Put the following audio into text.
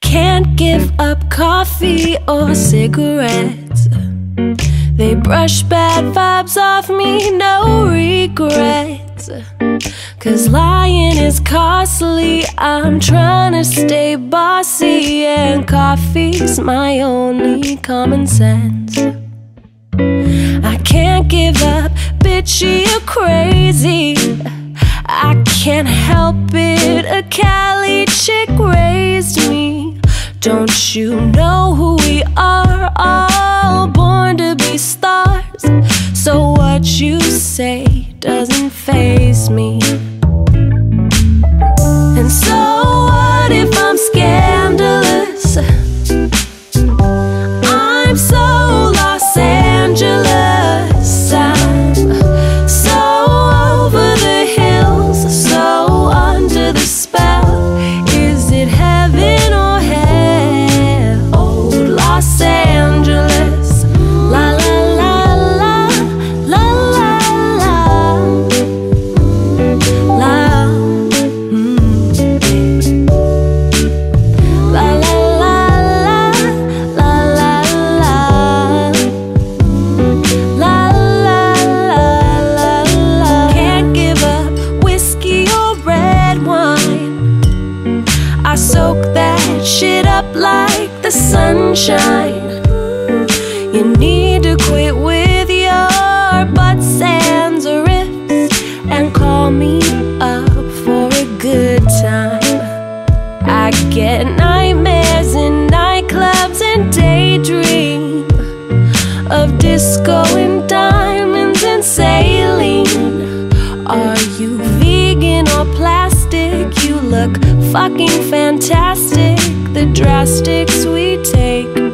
Can't give up coffee or cigarettes. They brush bad vibes off me, no regrets. Cause lying is costly. I'm trying to stay bossy, and coffee's my only common sense. I can't give up, bitch, you're crazy. I can't help it, a Cali chick. Don't you know who we are? All born to be stars. So what you say doesn't faze me. And so that shit up like the sunshine. You need to quit with your butts and riffs and call me up for a good time. I get nightmares in nightclubs and daydream of disco and fucking fantastic. The drastics we take.